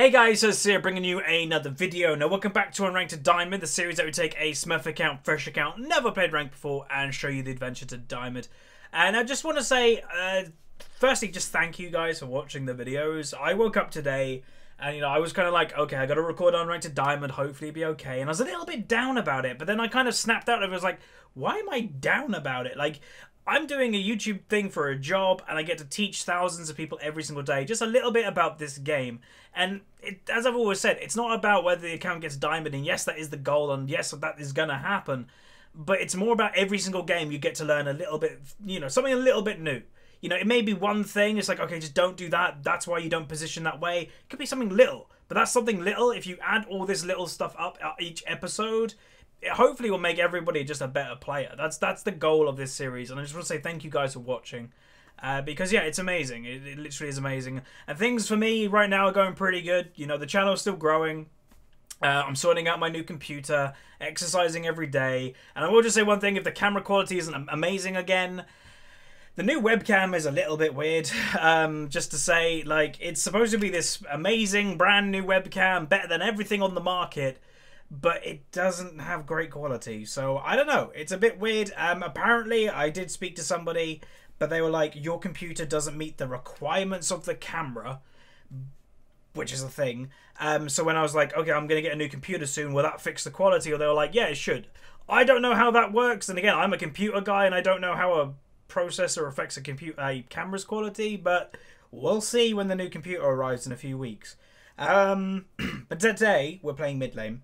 Hey guys, so here bringing you another video. Now welcome back to Unranked Diamond, the series that we take a Smurf account, fresh account, never played ranked before, and show you the adventure to Diamond. And I just want to say, uh, firstly, just thank you guys for watching the videos. I woke up today and, you know, I was kind of like, okay, I got to record Unranked to Diamond, hopefully be okay. And I was a little bit down about it, but then I kind of snapped out of it. Was like, why am I down about it? Like, I'm doing a YouTube thing for a job and I get to teach thousands of people every single day just a little bit about this game. And it, as I've always said, it's not about whether the account gets diamond, and yes, that is the goal, and yes, that is going to happen. But it's more about every single game you get to learn a little bit, you know, something a little bit new. You know, it may be one thing, it's like, okay, just don't do that. That's why you don't position that way. It could be something little, but that's something little. If you add all this little stuff up at each episode, it hopefully will make everybody just a better player. That's that's the goal of this series, and I just want to say thank you guys for watching. Uh, because yeah, it's amazing. It, it, literally is amazing. And things for me right now are going pretty good. You know, the channel is still growing. Uh, I'm sorting out my new computer, exercising every day. And I will just say one thing: if the camera quality isn't amazing again, the new webcam is a little bit weird. Um, just to say, like, it's supposed to be this amazing, brand new webcam, better than everything on the market but it doesn't have great quality. So I don't know. It's a bit weird. Um, apparently, I did speak to somebody, but they were like, "Your computer doesn't meet the requirements of the camera," which is a thing. Um, so when I was like, "Okay, I'm gonna get a new computer soon. Will that fix the quality?" Or they were like, "Yeah, it should." I don't know how that works. And again, I'm a computer guy, and I don't know how a processor affects a computer a camera's quality, but we'll see when the new computer arrives in a few weeks. Um, but today we're playing mid lane.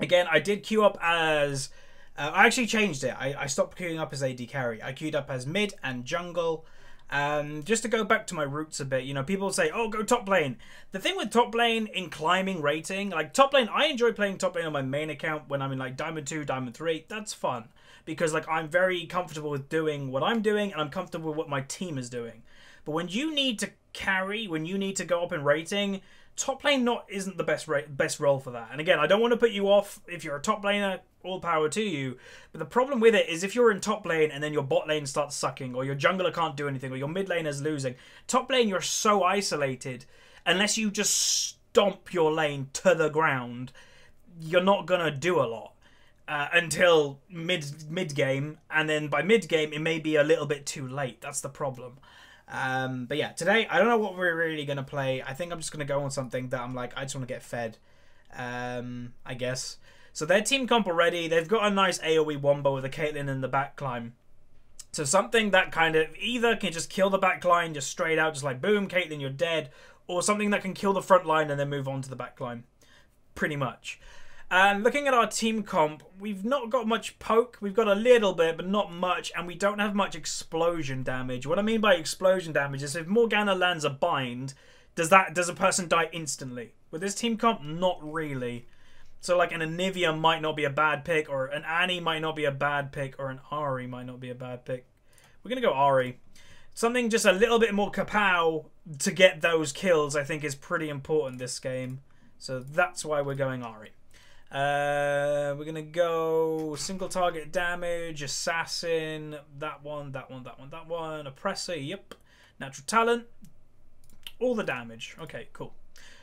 Again, I did queue up as... Uh, I actually changed it. I, I stopped queuing up as AD carry. I queued up as mid and jungle. Um, just to go back to my roots a bit, you know, people say, oh, go top lane. The thing with top lane in climbing rating, like top lane, I enjoy playing top lane on my main account when I'm in like Diamond 2, Diamond 3. That's fun because like I'm very comfortable with doing what I'm doing and I'm comfortable with what my team is doing. But when you need to carry, when you need to go up in rating, top lane not isn't the best best role for that. And again, I don't want to put you off if you're a top laner, all power to you. But the problem with it is if you're in top lane and then your bot lane starts sucking, or your jungler can't do anything, or your mid laner's losing, top lane you're so isolated. Unless you just stomp your lane to the ground, you're not gonna do a lot. Uh, until mid mid game, and then by mid game it may be a little bit too late. That's the problem. Um, but yeah, today I don't know what we're really gonna play. I think I'm just gonna go on something that I'm like I just want to get fed. Um, I guess. So their team comp already. They've got a nice AOE wombo with a Caitlyn in the back climb. So something that kind of either can just kill the back line just straight out, just like boom, Caitlyn, you're dead, or something that can kill the front line and then move on to the back line. Pretty much. And looking at our team comp, we've not got much poke. We've got a little bit, but not much. And we don't have much explosion damage. What I mean by explosion damage is if Morgana lands a bind, does that does a person die instantly? With this team comp, not really. So like an Anivia might not be a bad pick, or an Annie might not be a bad pick, or an Ahri might not be a bad pick. We're going to go Ahri. Something just a little bit more kapow to get those kills, I think, is pretty important this game. So that's why we're going Ahri. Uh, we're gonna go single target damage, assassin, that one, that one, that one, that one, oppressor, yep, natural talent, all the damage. Okay, cool.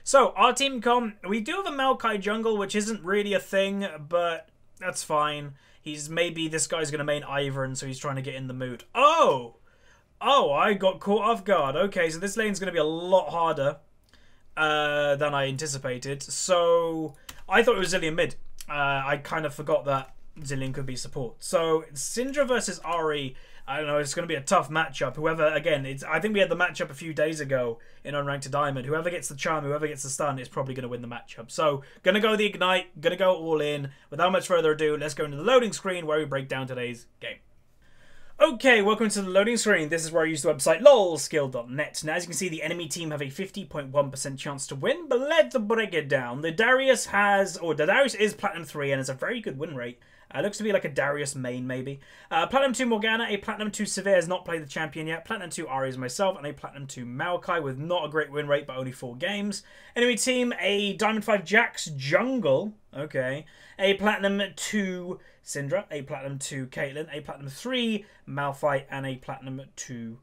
So our team com, we do have a Maokai jungle, which isn't really a thing, but that's fine. He's maybe this guy's gonna main Ivern, so he's trying to get in the mood. Oh, oh, I got caught off guard. Okay, so this lane's gonna be a lot harder uh, than I anticipated. So I thought it was Zilean mid. Uh, I kind of forgot that Zilean could be support. So Syndra versus Ahri. I don't know. It's going to be a tough matchup. Whoever, again, it's. I think we had the matchup a few days ago in Unranked to Diamond. Whoever gets the charm, whoever gets the stun, is probably going to win the matchup. So, going to go the ignite. Going to go all in. Without much further ado, let's go into the loading screen where we break down today's game. Okay, welcome to the loading screen. This is where I use the website lolskill.net. Now, as you can see, the enemy team have a 50.1% chance to win, but let's break it down. The Darius has, or the Darius is Platinum 3, and it's a very good win rate. Uh, looks to be like a Darius main, maybe. Uh, Platinum 2 Morgana, a Platinum 2 Sivir has not played the champion yet. Platinum 2 Ahri is myself, and a Platinum 2 Maokai with not a great win rate, but only 4 games. Enemy team, a Diamond 5 Jax Jungle, okay. A Platinum 2 Syndra, a Platinum 2 Caitlyn, a Platinum 3 Malphite, and a Platinum 2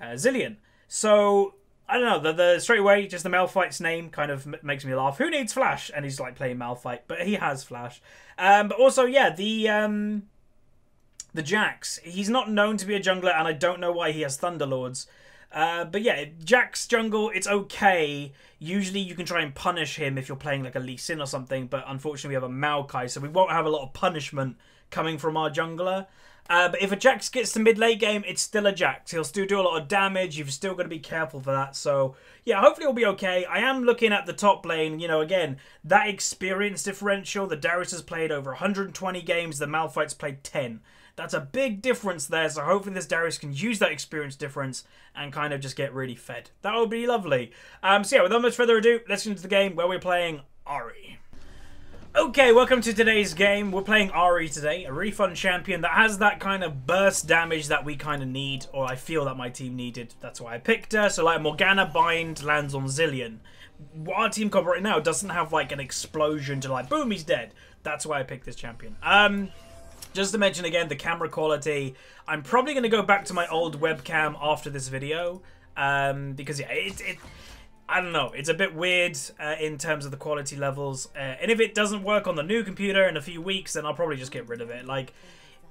uh, Zilean. So I don't know. The, the straight away, just the Malphite's name kind of makes me laugh. Who needs Flash? And he's like playing Malphite, but he has Flash. Um, but also, yeah, the um, the Jax. He's not known to be a jungler, and I don't know why he has Thunderlords. Uh, but yeah, Jax jungle, it's okay. Usually you can try and punish him if you're playing like a Lee Sin or something, but unfortunately we have a Maokai, so we won't have a lot of punishment coming from our jungler. Uh, but if a Jax gets to mid late game, it's still a Jax. He'll still do a lot of damage. You've still got to be careful for that. So yeah, hopefully it'll be okay. I am looking at the top lane. You know, again, that experience differential. The Darius has played over 120 games. The Malphite's played 10. That's a big difference there, so hopefully this Darius can use that experience difference and kind of just get really fed. That would be lovely. Um, so yeah, without much further ado, let's get into the game where we're playing Ahri. Okay, welcome to today's game. We're playing Ahri today, a really fun champion that has that kind of burst damage that we kind of need, or I feel that my team needed. That's why I picked her. So like Morgana Bind lands on Zilean. Our team comp right now doesn't have like an explosion to like, boom, he's dead. That's why I picked this champion. Um, just to mention again, the camera quality. I'm probably going to go back to my old webcam after this video. Um, because, yeah, it, it, I don't know. It's a bit weird uh, in terms of the quality levels. Uh, and if it doesn't work on the new computer in a few weeks, then I'll probably just get rid of it. Like,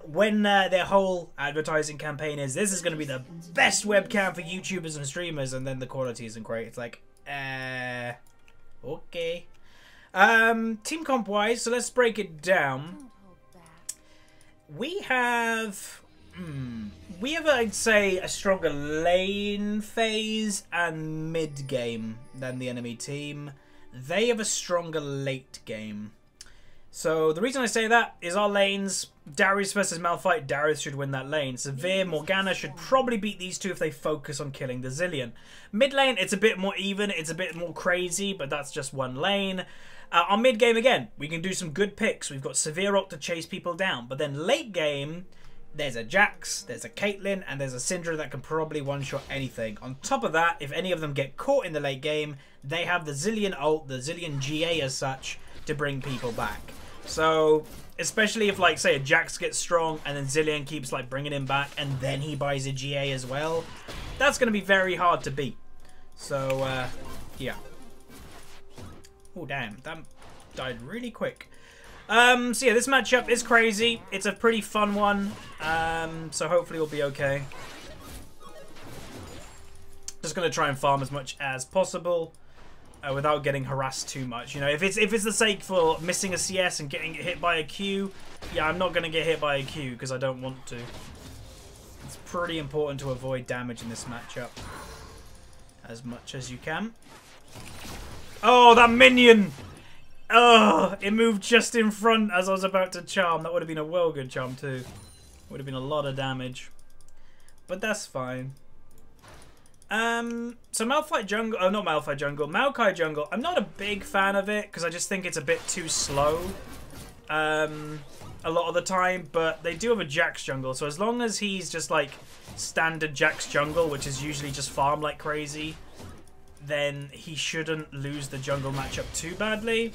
when uh, their whole advertising campaign is, this is going to be the best webcam for YouTubers and streamers, and then the quality isn't great. It's like, uh, okay. Um, team comp wise, so let's break it down we have... Hmm, we have, I'd say, a stronger lane phase and mid game than the enemy team. They have a stronger late game. So the reason I say that is our lanes, Darius versus Malphite, Darius should win that lane. Sivir, Morgana should probably beat these two if they focus on killing the Zilean. Mid lane, it's a bit more even, it's a bit more crazy, but that's just one lane. Uh, on mid game again, we can do some good picks. We've got Sivir Ult to chase people down. But then late game, there's a Jax, there's a Caitlyn, and there's a Syndra that can probably one-shot anything. On top of that, if any of them get caught in the late game, they have the Zilean ult, the Zilean GA as such, to bring people back. So, especially if, like, say, a Jax gets strong, and then Zilean keeps, like, bringing him back, and then he buys a GA as well, that's going to be very hard to beat. So, uh, yeah. Oh, damn. That died really quick. Um, so yeah, this matchup is crazy. It's a pretty fun one. Um, so hopefully we'll be okay. Just gonna try and farm as much as possible. Uh, without getting harassed too much. You know, if it's if it's the sake for missing a CS and getting hit by a Q, yeah, I'm not going to get hit by a Q because I don't want to. It's pretty important to avoid damage in this matchup as much as you can. Oh, that minion! Oh, it moved just in front as I was about to charm. That would have been a well good charm too. Would have been a lot of damage. But that's fine. Um, so Malphite Jungle, oh not Malphite Jungle, Maokai Jungle, I'm not a big fan of it because I just think it's a bit too slow um, a lot of the time, but they do have a Jax Jungle, so as long as he's just like standard Jax Jungle, which is usually just farm like crazy, then he shouldn't lose the jungle matchup too badly.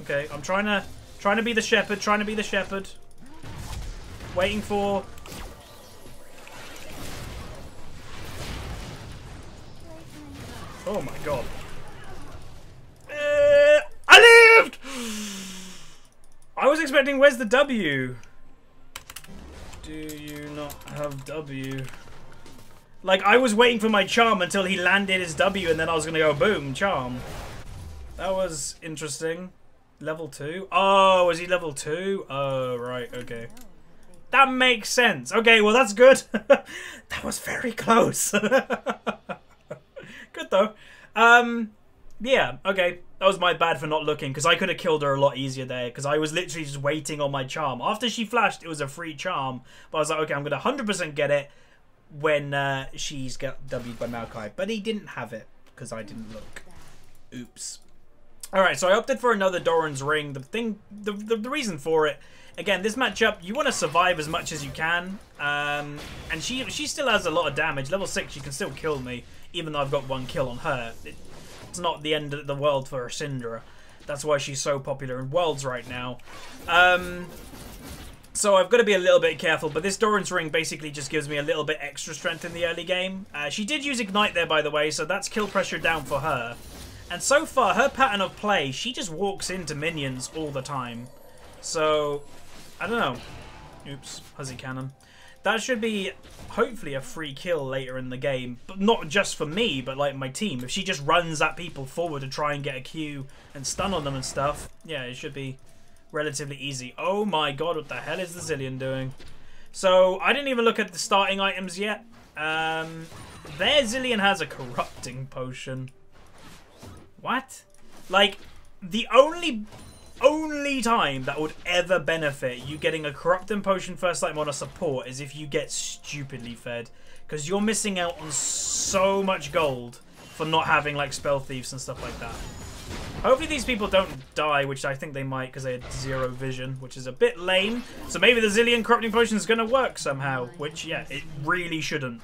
Okay, I'm trying to trying to be the shepherd, trying to be the shepherd. Waiting for Oh my god. Uh, I lived! I was expecting where's the W? Do you not have W? Like, I was waiting for my charm until he landed his W and then I was to go boom, charm. That was interesting. Level 2? Oh, was he level 2? Oh, right, okay. That makes sense. Okay, well, that's good. that was very close. good, though. Um, yeah, okay. That was my bad for not looking, because I could have killed her a lot easier there, because I was literally just waiting on my charm. After she flashed, it was a free charm, but I was like, okay, I'm going to 100% get it, when uh, she's got W'd by Maokai. But he didn't have it because I didn't look. Oops. Alright, so I opted for another Doran's Ring. The thing, the, the, the reason for it, again, this matchup, you want to survive as much as you can. Um, and she she still has a lot of damage. Level 6, she can still kill me, even though I've got one kill on her. It, it's not the end of the world for a Syndra. That's why she's so popular in Worlds right now. Um, So I've got to be a little bit careful, but this Doran's Ring basically just gives me a little bit extra strength in the early game. Uh, she did use Ignite there, by the way, so that's kill pressure down for her. And so far, her pattern of play, she just walks into minions all the time. So, I don't know. Oops, Huzzy Cannon. That should be, hopefully, a free kill later in the game. But not just for me, but like my team. If she just runs at people forward to try and get a Q and stun on them and stuff, yeah, it should be relatively easy. Oh my god, what the hell is the Zilean doing? So, I didn't even look at the starting items yet. Um, their Zilean has a corrupting potion. What? Like, the only only time that would ever benefit you getting a corrupting potion first item on a support is if you get stupidly fed. Because you're missing out on so much gold for not having like spell thieves and stuff like that. Hopefully these people don't die, which I think they might because they had zero vision, which is a bit lame. So maybe the Zilean Corrupting Potion is going to work somehow, which, yeah, it really shouldn't.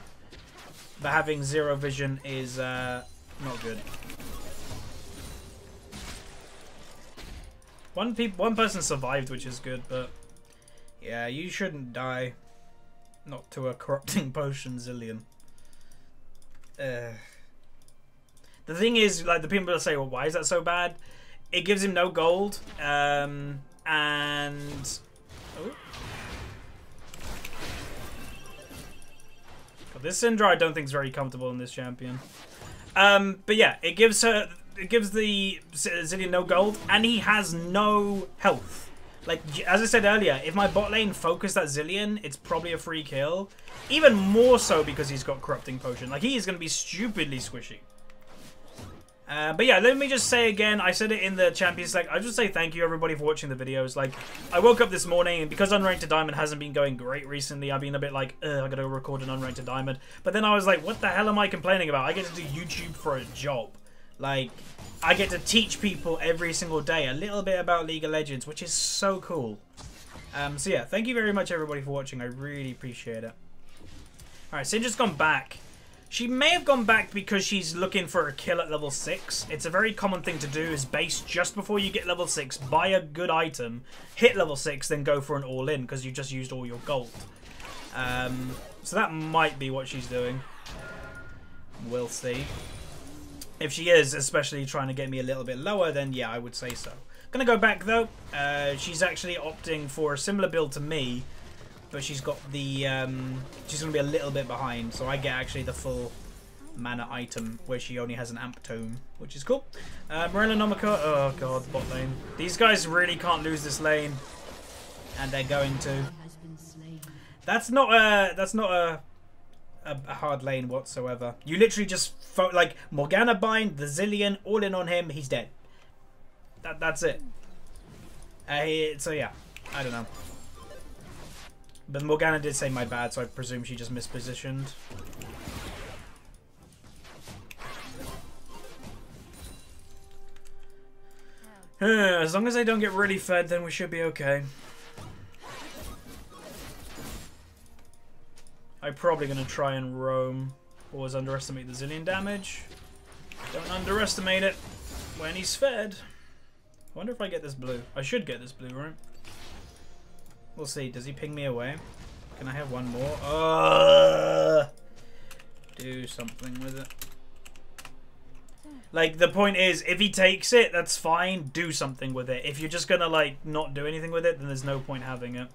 But having zero vision is uh, not good. One pe one person survived, which is good, but yeah, you shouldn't die. Not to a corrupting potion, Zilean. Uh, the thing is, like, the people that say, well, why is that so bad? It gives him no gold, um, and... Oh. God, this Syndra I don't think is very comfortable in this champion. Um, but yeah, it gives her, gives the Zilean no gold, and he has no health. Like, as I said earlier, if my bot lane focused that Zilean, it's probably a free kill. Even more so because he's got Corrupting Potion. Like, he is going to be stupidly squishy. Uh, but yeah, let me just say again, I said it in the Champions like I just say thank you everybody for watching the videos. Like, I woke up this morning and because Unranked to Diamond hasn't been going great recently, I've been a bit like, I gotta record an Unranked to Diamond. But then I was like, what the hell am I complaining about? I get to do YouTube for a job. Like, I get to teach people every single day a little bit about League of Legends, which is so cool. Um, so yeah, thank you very much everybody for watching. I really appreciate it. Alright, Syndra's gone back. She may have gone back because she's looking for a kill at level 6. It's a very common thing to do is base just before you get level 6, buy a good item, hit level 6, then go for an all-in because you just used all your gold. Um, so that might be what she's doing. We'll see. If she is, especially trying to get me a little bit lower, then yeah, I would say so. Gonna go back though. Uh, she's actually opting for a similar build to me, but she's got the um, she's gonna be a little bit behind so I get actually the full mana item where she only has an amp tome which is cool uh, Morellonomicon oh god bot lane these guys really can't lose this lane and they're going to that's not a that's not a a, a hard lane whatsoever you literally just like Morgana bind the Zilean all in on him he's dead that, that's it uh, so yeah I don't know but Morgana did say my bad, so I presume she just mispositioned. as long as I don't get really fed, then we should be okay. I'm probably going to try and roam. Always underestimate the Zilean damage. Don't underestimate it when he's fed. I wonder if I get this blue. I should get this blue, right? We'll see. Does he ping me away? Can I have one more? Uh, do something with it. Like, the point is, if he takes it, that's fine. Do something with it. If you're just gonna, like, not do anything with it, then there's no point having it.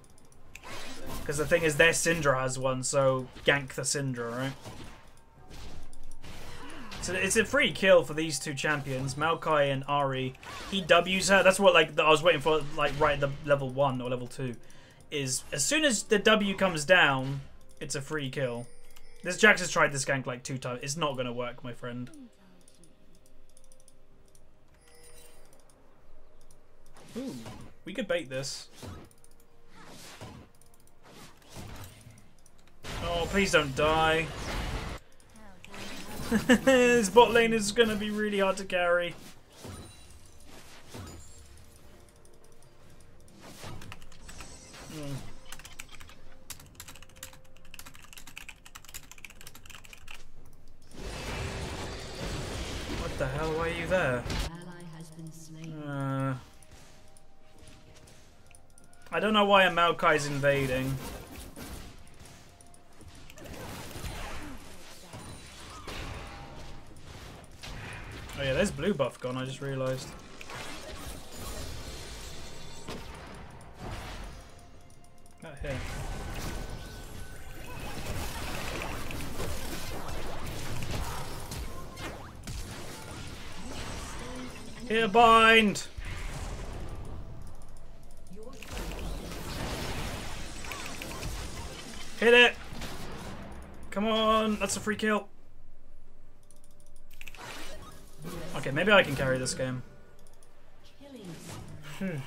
Because the thing is, their Syndra has one, so gank the Syndra, right? So it's a free kill for these two champions, Maokai and Ahri. He W's her. That's what, like, I was waiting for, like, right the level 1 or level 2 is as soon as the W comes down, it's a free kill. This Jax has tried this gank like two times. It's not to work, my friend. Ooh, we could bait this. Oh, please don't die. this bot lane is going to be really hard to carry. What the hell? Are you there? Uh, I don't know why a Maokai's invading. Oh yeah, there's blue buff gone, I just realised. That here. Here, bind! Hit it! Come on, that's a free kill. Okay, maybe I can carry this game. Hmm.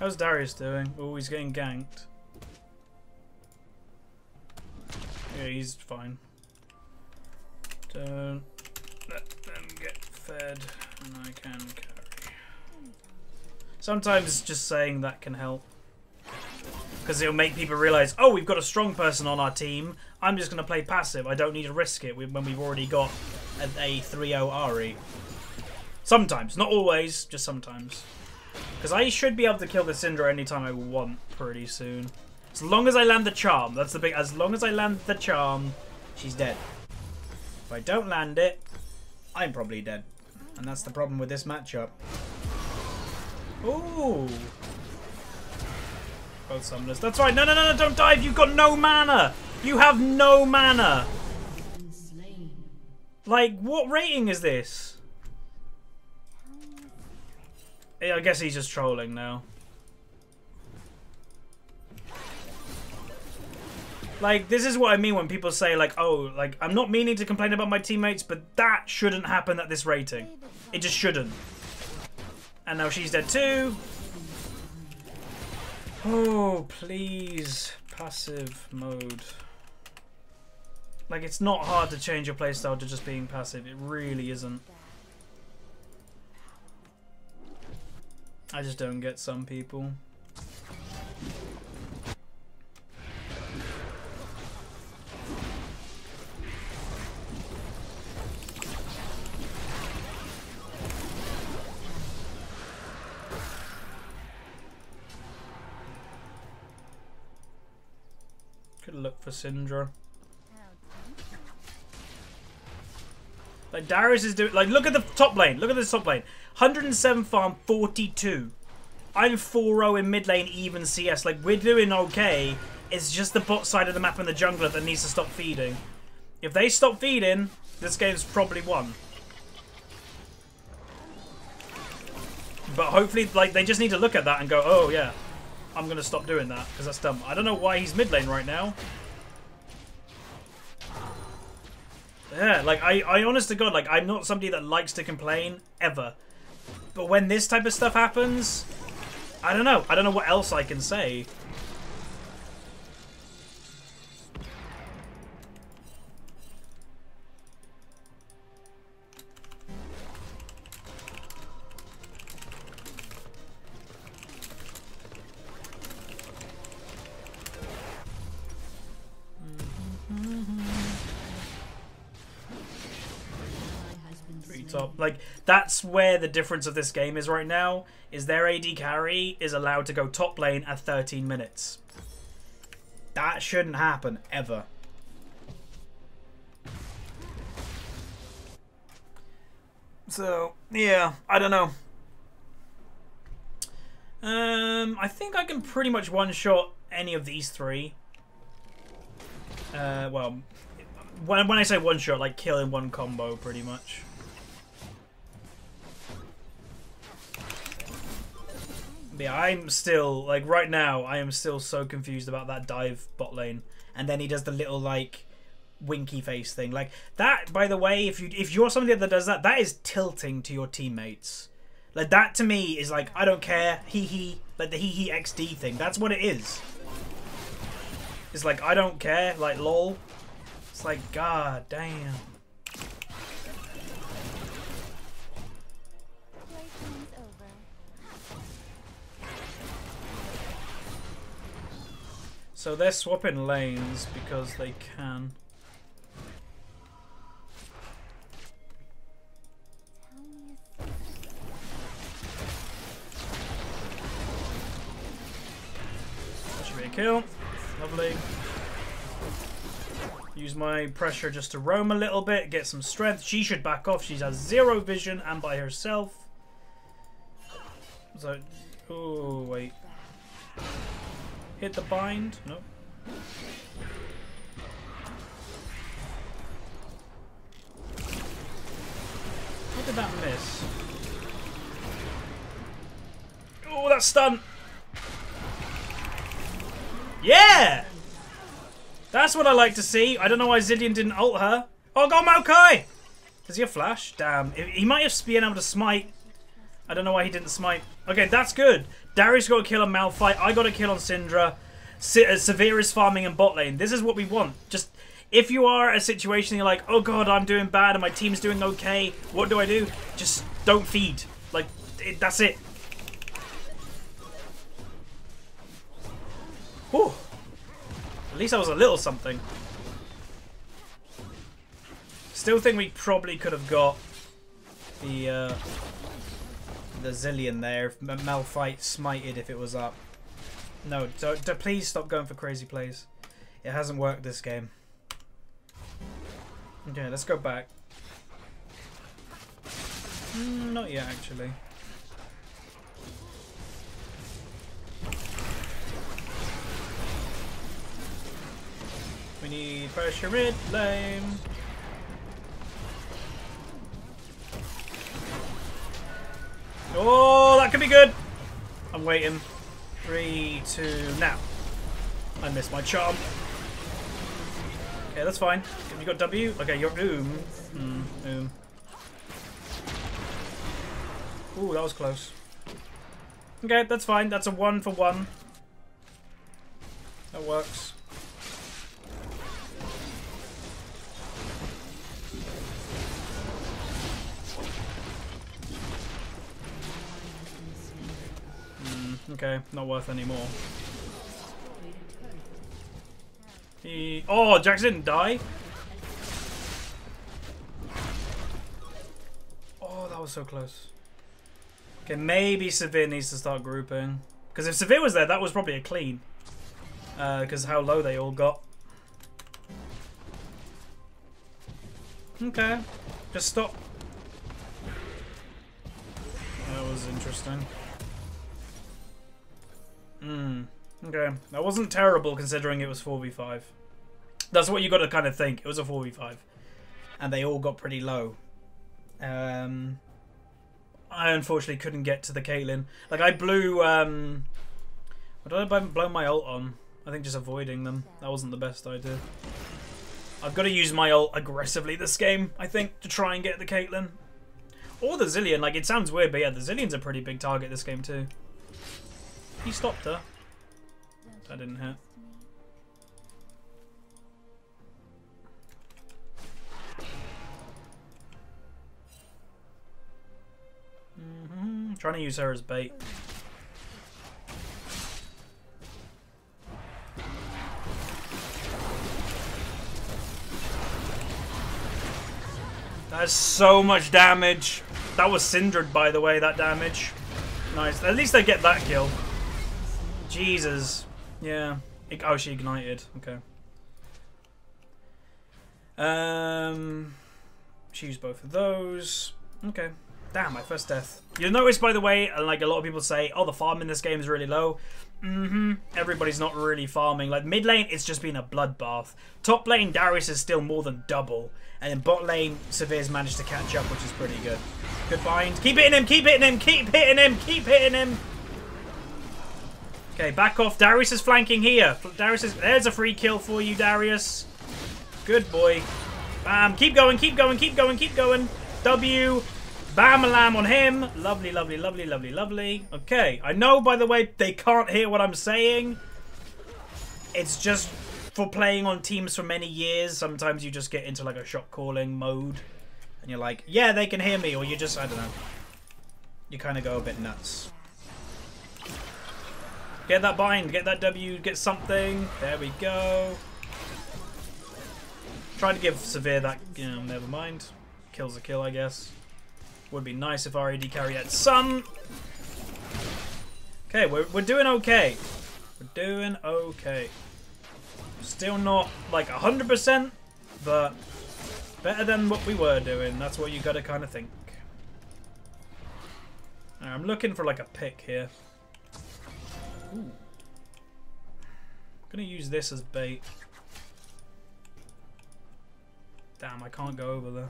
How's Darius doing? Oh, he's getting ganked. Yeah, he's fine. Don't let them get fed, and I can carry. Sometimes just saying that can help. Because it'll make people realise, oh, we've got a strong person on our team. I'm just going to play passive. I don't need to risk it when we've already got a, a 3-0 Ahri. Sometimes. Not always, just sometimes. Because I should be able to kill the Syndra anytime I want pretty soon. As long as I land the charm. That's the big... As long as I land the charm, she's dead. If I don't land it, I'm probably dead. And that's the problem with this matchup. Ooh. Both summoners. That's right. No, no, no, no, don't dive. You've got no mana. You have no mana. Like, what rating is this? Yeah, I guess he's just trolling now. Like, this is what I mean when people say, like, oh, like, I'm not meaning to complain about my teammates, but that shouldn't happen at this rating. It just shouldn't. And now she's dead too. Oh, please. Passive mode. Like, it's not hard to change your playstyle to just being passive. It really isn't. I just don't get some people. Could look for Syndra. Like Darius is doing like look at the top lane. Look at this top lane. 107 farm, 42. I'm 4-0 in mid lane, even CS. Like we're doing okay. It's just the bot side of the map and the jungler that needs to stop feeding. If they stop feeding, this game's probably won. But hopefully, like, they just need to look at that and go, oh, yeah, I'm going to stop doing that because that's dumb. I don't know why he's mid lane right now. Yeah, like, I, I honest to God, like, I'm not somebody that likes to complain, ever. But when this type of stuff happens, I don't know. I don't know what else I can say. Like that's where the difference of this game is right now. Is their AD carry is allowed to go top lane at 13 minutes. That shouldn't happen ever. So yeah, I don't know. Um, I think I can pretty much one shot any of these three. Uh, well, when when I say one shot, like kill in one combo, pretty much. Yeah, I'm still like right now. I am still so confused about that dive bot lane, and then he does the little like winky face thing. Like that. By the way, if you if you're somebody that does that, that is tilting to your teammates. Like that to me is like I don't care. Hee hee. Like the hee hee XD thing. That's what it is. It's like I don't care. Like lol. It's like god damn. So they're swapping lanes because they can. That should be a kill. Lovely. Use my pressure just to roam a little bit, get some strength. She should back off. She's has zero vision and by herself. So, oh, wait. Hit the bind? No. How did that miss? Oh, that stun! Yeah! That's what I like to see. I don't know why Zilean didn't ult her. Oh, go Maokai! Does he have flash? Damn. He might have been able to smite. I don't know why he didn't smite. Okay, that's good. Darius got a kill on Malphite. I got a kill on Syndra. Se uh, Sivir is farming in bot lane. This is what we want. Just if you are a situation you're like, oh god, I'm doing bad and my team's doing okay, what do I do? Just don't feed. Like, it, that's it. Whew. At least I was a little something. Still think we probably could have got the uh, the Zilean there if Malphite smited if it was up. No, don't, don't, please stop going for crazy plays. It hasn't worked this game. Okay, let's go back. Mm, not yet, actually. We need pressure mid lane. Oh, that could be good. I'm waiting. Three, two, now. I missed my charm. Okay, that's fine. Have you got W? Okay, you're Oom. Mm, oom. Ooh, that was close. Okay, that's fine. That's a one for one. That works. Okay, not worth anymore. He... Oh, Jax didn't die? Oh, that was so close. Okay, maybe Sivir needs to start grouping. Because if Sivir was there, that was probably a clean. Because uh, how low they all got. Okay. Just stop. That was interesting. Okay. That wasn't terrible considering it was 4v5. That's what you got to kind of think. It was a 4v5. And they all got pretty low. Um, I unfortunately couldn't get to the Caitlyn. Like, I blew... Um, what did I blow my ult on? I think just avoiding them. That wasn't the best idea. I've got to use my ult aggressively this game, I think, to try and get the Caitlyn. Or the Zilean. Like, it sounds weird, but yeah, the Zilean's a pretty big target this game, too. He stopped her. That didn't hit. Mm -hmm. Trying to use her as bait. That's so much damage. That was cindered, by the way, that damage. Nice. At least I get that kill. Jesus. Yeah. Oh, she ignited. Okay. Um, she used both of those. Okay. Damn, my first death. You'll notice, by the way, like a lot of people say, oh, the farm in this game is really low. Mm-hmm. Everybody's not really farming. Like, mid lane, it's just been a bloodbath. Top lane, Darius is still more than double. And in bot lane, Sivir's managed to catch up, which is pretty good. Good bind. Keep hitting him, keep hitting him, keep hitting him, keep hitting him. Okay, back off. Darius is flanking here. Darius is... There's a free kill for you, Darius. Good boy. Bam. Keep going, keep going, keep going, keep going. W. Bam a lamb on him. Lovely, lovely, lovely, lovely, lovely. Okay. I know, by the way, they can't hear what I'm saying. It's just for playing on teams for many years. Sometimes you just get into like a shot calling mode. And you're like, yeah, they can hear me. Or you just, I don't know. You kind of go a bit nuts. Get that bind, get that W, get something. There we go. Trying to give Sivir that, you know, never mind. Kills a kill, I guess. Would be nice if RAD carry had some. Okay, we're, we're doing okay. We're doing okay. Still not like 100%, but better than what we were doing. That's what you gotta kind of think. I'm looking for like a pick here. I'm gonna use this as bait. Damn, I can't go over there.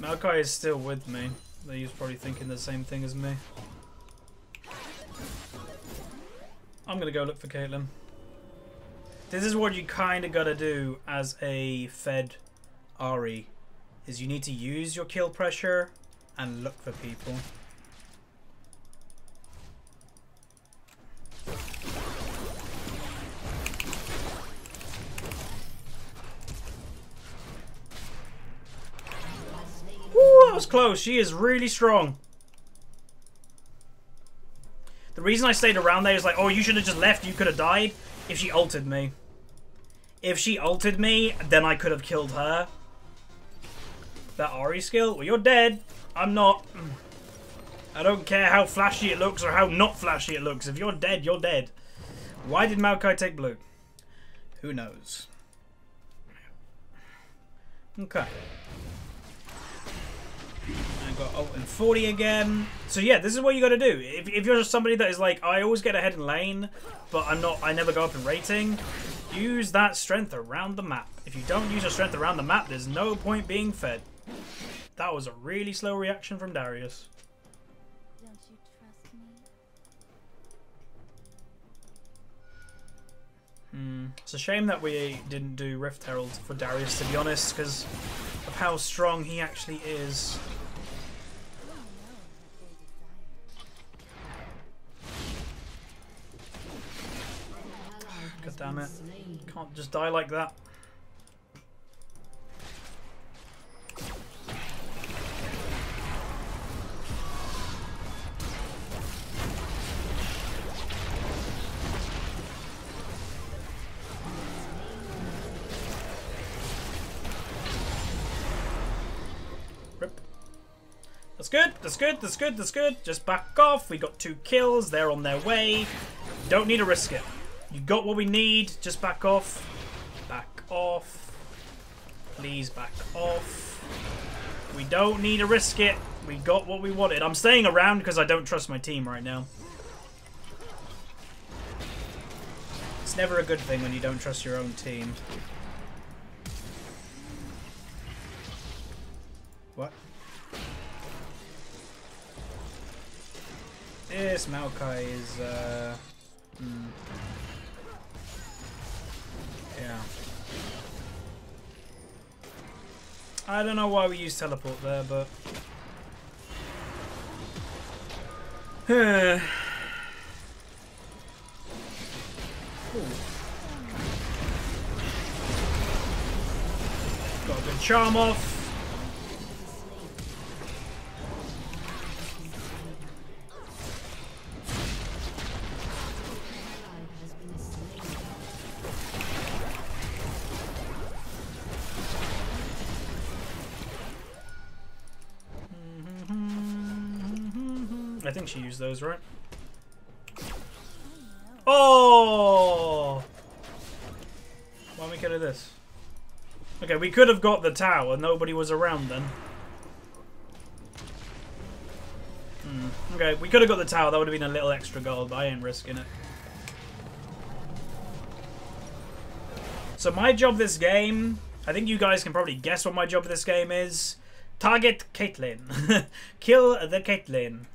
Maokai is still with me. He's probably thinking the same thing as me. I'm gonna go look for Caitlyn. This is what you kind of gotta do as a fed Ahri, is you need to use your kill pressure and look for people. that was close. She is really strong. The reason I stayed around there is like, oh, you should have just left. You could have died if she altered me. If she altered me, then I could have killed her. That Ahri skill? Well, you're dead. I'm not. I don't care how flashy it looks or how not flashy it looks. If you're dead, you're dead. Why did Maokai take blue? Who knows? Okay got ult and 40 again. So yeah, this is what you got to do. If, if you're just somebody that is like, I always get ahead in lane, but I'm not, I never go up in rating, use that strength around the map. If you don't use your strength around the map, there's no point being fed. That was a really slow reaction from Darius. Hmm. It's a shame that we didn't do Rift Herald for Darius, to be honest, because of how strong he actually is. God damn it. Can't just die like that. That's good, that's good, that's good, that's good. Just back off. We got two kills. They're on their way. Don't need to risk it. You got what we need. Just back off. Back off. Please back off. We don't need to risk it. We got what we wanted. I'm staying around because I don't trust my team right now. It's never a good thing when you don't trust your own team. What? This Maokai is, uh... Hmm. Yeah. I don't know why we use teleport there, but... Got a good charm off. Think those, right? Oh! Why don't we get this? Okay, we could have got the tower. Nobody was around then. Hmm. Okay, we could have got the tower. That would have been a little extra gold, but I ain't risking it. So my job this game, I think you guys can probably guess what my job this game is. Target Caitlyn. Kill the Caitlyn.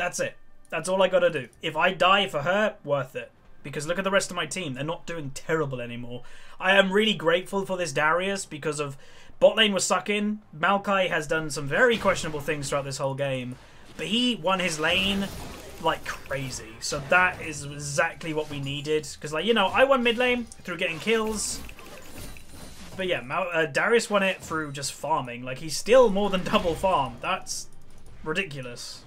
That's it. That's all I gotta do. If I die for her, worth it. Because look at the rest of my team. They're not doing terrible anymore. I am really grateful for this Darius because of bot lane was sucking. Maokai has done some very questionable things throughout this whole game. But he won his lane like crazy. So that is exactly what we needed. Because, like, you know, I won mid lane through getting kills. But yeah, uh, Darius won it through just farming. Like, he's still more than double farm. That's ridiculous.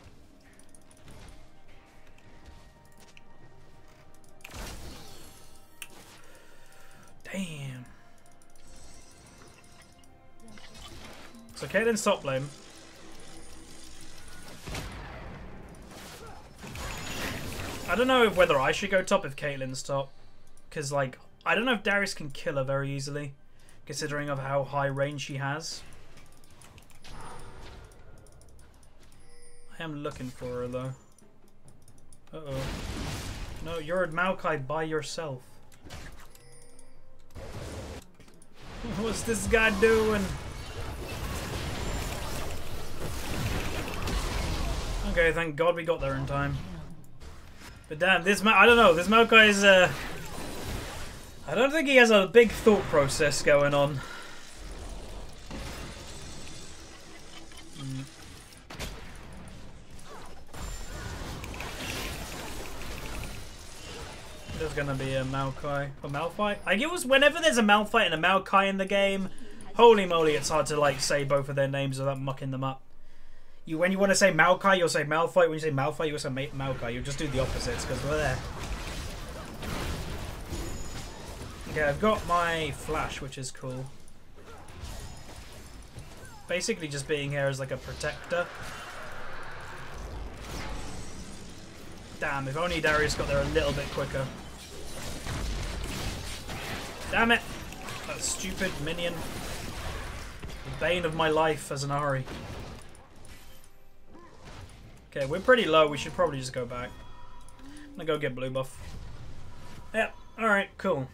Damn. So Caitlyn's top lane. I don't know if whether I should go top if Caitlyn's top. Because, like, I don't know if Darius can kill her very easily. Considering of how high range she has. I am looking for her, though. Uh-oh. No, you're at Maokai by yourself. What's this guy doing? Okay, thank God we got there in time. But damn, this I don't know, this Maokai is, uh... I don't think he has a big thought process going on. Gonna be a Maokai. A Malphite? I it was whenever there's a Malphite and a Maokai in the game, holy moly, it's hard to like say both of their names without mucking them up. You when you want to say Maokai, you'll say Malphite. When you say Malphite, you'll say Maokai. You'll just do the opposites because we're there. Okay, I've got my flash, which is cool. Basically just being here as like a protector. Damn, if only Darius got there a little bit quicker. Damn it! That stupid minion. The bane of my life as an Ahri. Okay, we're pretty low. We should probably just go back. I'm gonna go get blue buff. Yep. Alright, cool.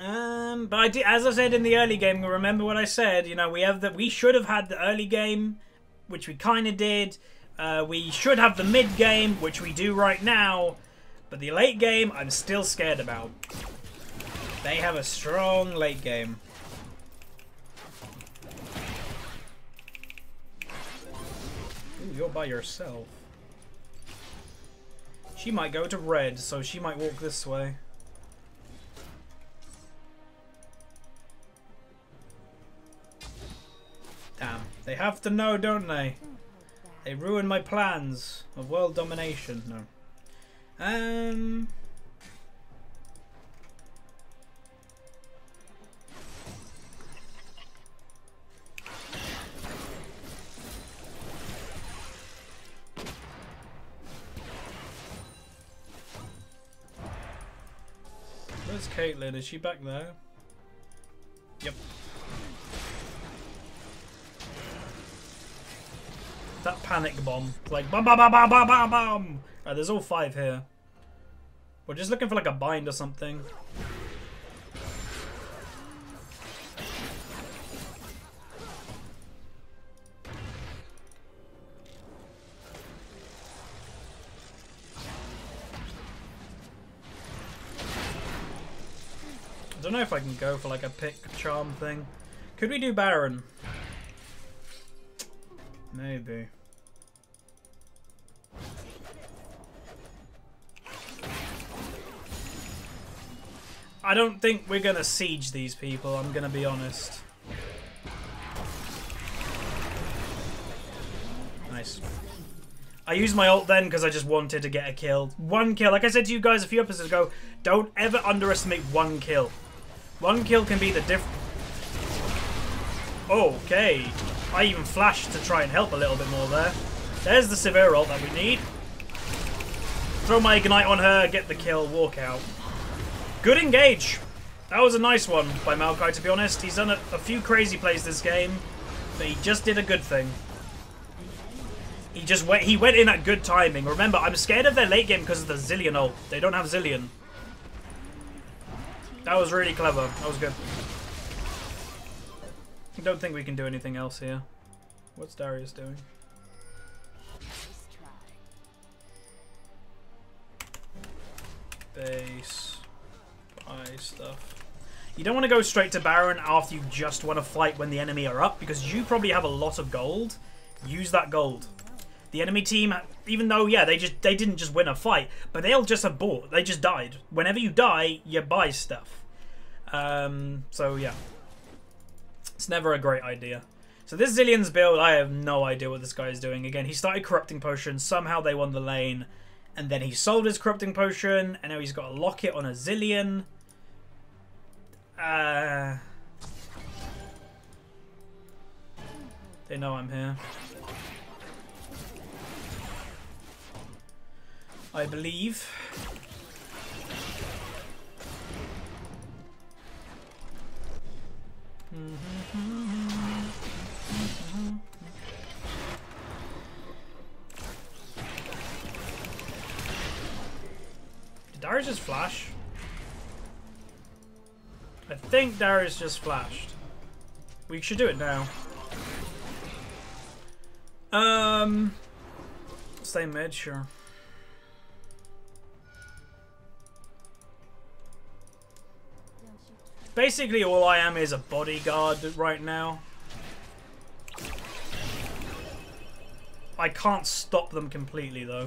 Um, but I did, as I said in the early game, remember what I said. You know, we have that. We should have had the early game, which we kind of did. Uh, we should have the mid game, which we do right now. But the late game, I'm still scared about. They have a strong late game. you're by yourself. She might go to red, so she might walk this way. Damn. They have to know, don't they? They ruin my plans of world domination. No. Um... Caitlyn? Is she back there? Yep. That panic bomb. Like, bam, bam, bam, bam, bam, bam, bam. Right, there's all five here. We're just looking for like a bind or something. Don't know if I can go for like a pick charm thing. Could we do Baron? Maybe. I don't think we're to siege these people, I'm to be honest. Nice. I used my ult then because I just wanted to get a kill. One kill. Like I said to you guys a few episodes ago, don't ever underestimate one kill. One kill can be the diff... Okay. I even flashed to try and help a little bit more there. There's the Sivir ult that we need. Throw my Ignite on her, get the kill, walk out. Good engage. That was a nice one by Maokai, to be honest. He's done a, a few crazy plays this game, but he just did a good thing. He just went, he went in at good timing. Remember, I'm scared of their late game because of the Zilean ult. They don't have Zilean. That was really clever. That was good. I don't think we can do anything else here. What's Darius doing? Base. Buy stuff. You don't want to go straight to Baron after you just want to fight when the enemy are up, because you probably have a lot of gold. Use that gold. The enemy team, even though, yeah, they just they didn't just win a fight, but they'll just have bought. They just died. Whenever you die, you buy stuff. Um, so, yeah. It's never a great idea. So this Zilean's build, I have no idea what this guy is doing. Again, he started Corrupting Potion. Somehow they won the lane. And then he sold his Corrupting Potion. And now he's got a Locket on a Zillion. Uh... They know I'm here. I believe. Did Darius just flash? I think Darius just flashed. We should do it now. Um, stay mid, sure. Basically, all I am is a bodyguard right now. I can't stop them completely, though.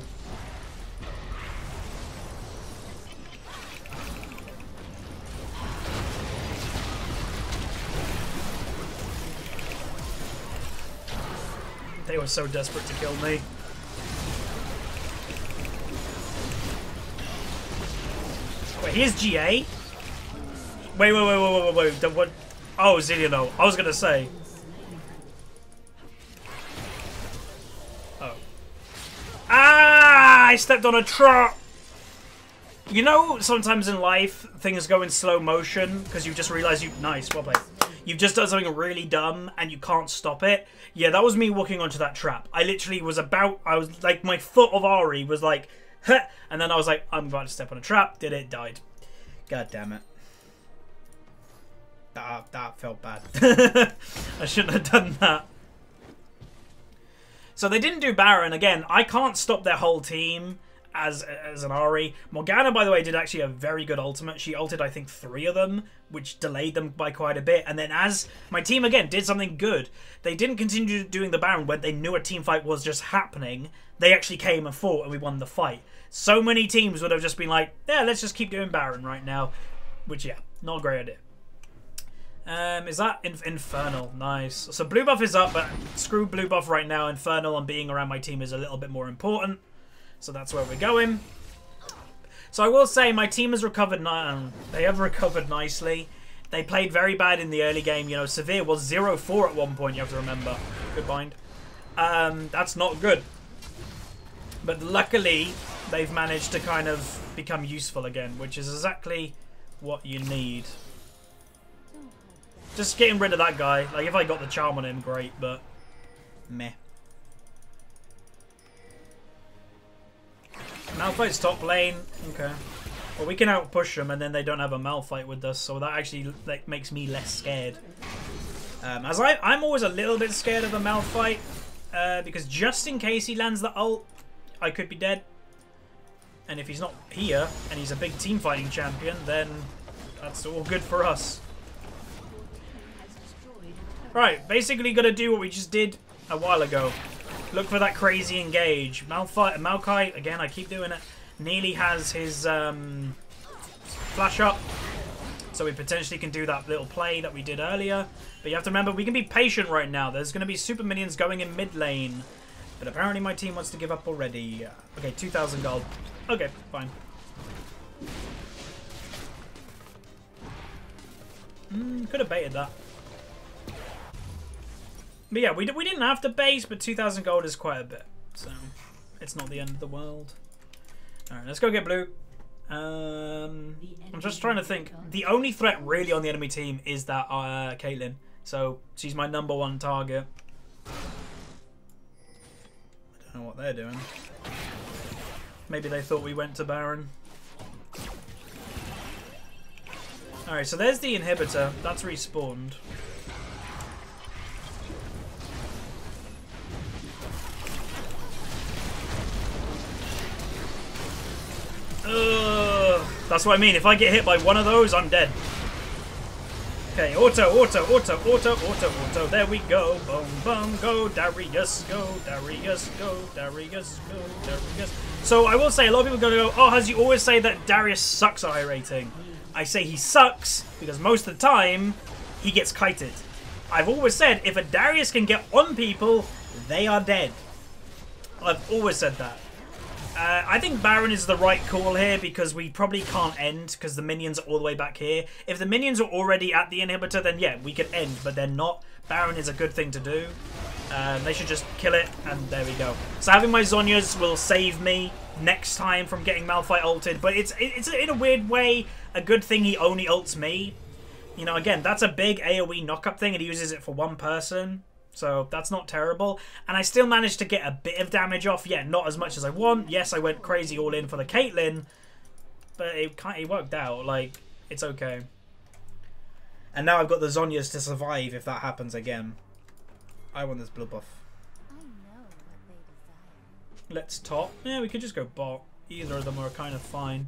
They were so desperate to kill me. Wait, here's GA? Wait, wait, wait, wait, wait, wait, wait. What? Oh, Zilliano. I was gonna say. Oh. Ah! I stepped on a trap! You know, sometimes in life, things go in slow motion because you just realize you... Nice, well played. You've just done something really dumb and you can't stop it. Yeah, that was me walking onto that trap. I literally was about... I was like, my foot of Ahri was like... Huh, and then I was like, I'm about to step on a trap. Did it, died. God damn it. That, that felt bad. I shouldn't have done that. So they didn't do Baron. Again, I can't stop their whole team as as an Ahri. Morgana, by the way, did actually a very good ultimate. She ulted, I think, three of them, which delayed them by quite a bit. And then as my team, again, did something good, they didn't continue doing the Baron when they knew a team fight was just happening. They actually came and fought, and we won the fight. So many teams would have just been like, yeah, let's just keep doing Baron right now. Which, yeah, not a great idea. Um, is that in Infernal? Nice. So blue buff is up, but screw blue buff right now. Infernal and being around my team is a little bit more important. So that's where we're going. So I will say my team has recovered. Um, they have recovered nicely. They played very bad in the early game. You know, Sivir was 0-4 at one point, you have to remember. Good bind. Um, that's not good. But luckily, they've managed to kind of become useful again, which is exactly what you need. Just getting rid of that guy. Like, if I got the charm on him, great, but meh. Malphite's top lane. Okay. Well, we can outpush them, and then they don't have a Malphite with us, so that actually like makes me less scared. Um, as I, I'm always a little bit scared of a Malphite, uh, because just in case he lands the ult, I could be dead. And if he's not here, and he's a big team fighting champion, then that's all good for us. Right, basically gonna do what we just did a while ago. Look for that crazy engage. Malphite, Maokai, again, I keep doing it, nearly has his um, flash up. So we potentially can do that little play that we did earlier. But you have to remember, we can be patient right now. There's going to be super minions going in mid lane. But apparently my team wants to give up already. Okay, 2,000 gold. Okay, fine. Mm, could have baited that. But yeah, we, we didn't have to base, but 2,000 gold is quite a bit. So, it's not the end of the world. Alright, let's go get blue. Um, I'm just trying to think. The only threat really on the enemy team is that uh, Caitlyn. So, she's my number one target. I don't know what they're doing. Maybe they thought we went to Baron. Alright, so there's the inhibitor. That's respawned. That's what I mean. If I get hit by one of those, I'm dead. Okay, auto, auto, auto, auto, auto, auto. There we go. Boom, boom, go, Darius, go, Darius, go, Darius, go, Darius. So I will say, a lot of people are going to go, oh, as you always say that Darius sucks at high rating. I say he sucks because most of the time, he gets kited. I've always said, if a Darius can get on people, they are dead. I've always said that. Uh, I think Baron is the right call here because we probably can't end because the minions are all the way back here. If the minions are already at the inhibitor, then yeah, we could end, but they're not. Baron is a good thing to do. Um, they should just kill it, and there we go. So having my Zhonya's will save me next time from getting Malphite ulted, but it's it's in a weird way a good thing he only ults me. You know, again, that's a big AoE knockup thing and he uses it for one person. So that's not terrible. And I still managed to get a bit of damage off. Yeah, not as much as I want. Yes, I went crazy all in for the Caitlyn. But it, kind it worked out. Like, it's okay. And now I've got the Zhonya's to survive if that happens again. I want this blue buff. Let's top. Yeah, we could just go bot. Either of them are kind of fine.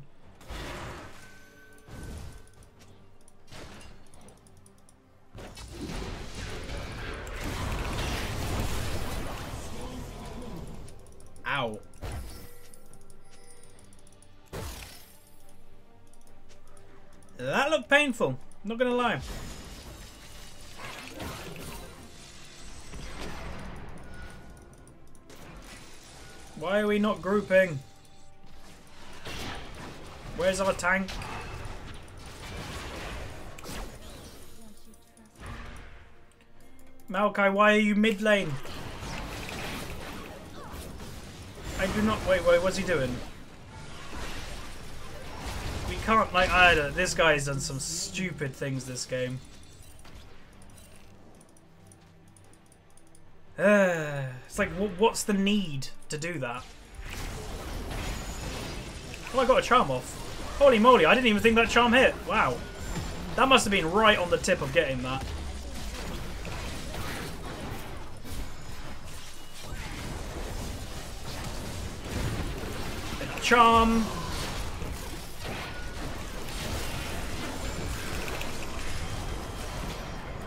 Ow. That looked painful. Not gonna lie. Why are we not grouping? Where's our tank? Maokai, why are you mid lane? I do not... Wait, wait, what's he doing? We can't, like, I don't... This guy's done some stupid things this game. Uh, it's like, what's the need to do that? Oh, I got a charm off. Holy moly, I didn't even think that charm hit. Wow. That must have been right on the tip of getting that. Charm.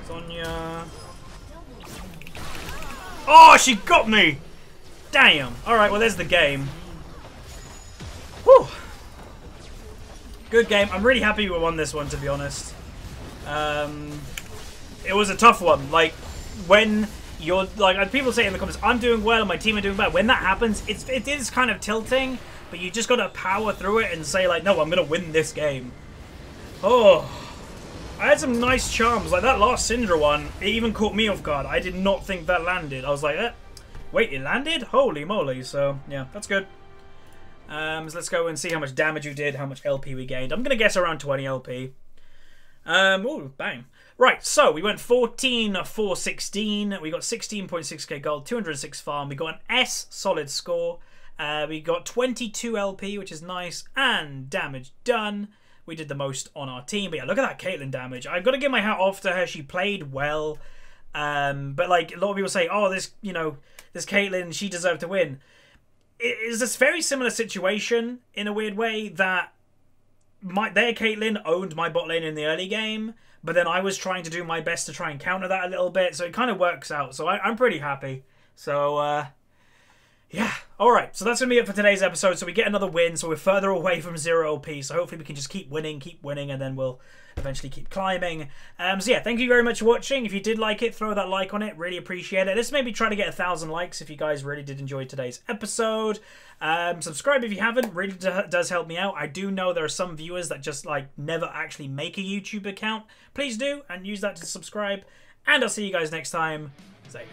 Zhonya. Oh, she got me! Damn. Alright, well, there's the game. Whew. Good game. I'm really happy we won this one, to be honest. Um, it was a tough one. Like, when you're... Like, people say in the comments, I'm doing well and my team are doing bad. When that happens, it's, it is kind of tilting, but you just got to power through it and say, like, no, I'm going to win this game. Oh... I had some nice charms. Like that last Syndra one, it even caught me off guard. I did not think that landed. I was like, eh, wait, it landed? Holy moly. So, yeah, that's good. Um, so let's go and see how much damage you did, how much LP we gained. I'm going to guess around 20 LP. Um, oh, bang. Right, so we went 14 4 16. We got 16.6k gold, 206 farm. We got an S solid score. Uh, we got 22 LP, which is nice, and damage done we did the most on our team. But yeah, look at that Caitlyn damage. I've got to give my hat off to her. She played well. Um, but like a lot of people say, oh, this, you know, this Caitlyn, she deserved to win. It is this very similar situation in a weird way that my their Caitlyn owned my bot lane in the early game, but then I was trying to do my best to try and counter that a little bit, so it kind of works out. So I, am pretty happy. So uh, yeah. All right. So that's going to be it for today's episode. So we get another win. So we're further away from zero LP. So hopefully we can just keep winning, keep winning, and then we'll eventually keep climbing. Um, so yeah, thank you very much for watching. If you did like it, throw that like on it. Really appreciate it. Let's maybe try to get a thousand likes if you guys really did enjoy today's episode. Um, subscribe if you haven't. Really does help me out. I do know there are some viewers that just like never actually make a YouTube account. Please do and use that to subscribe. And I'll see you guys next time. Say.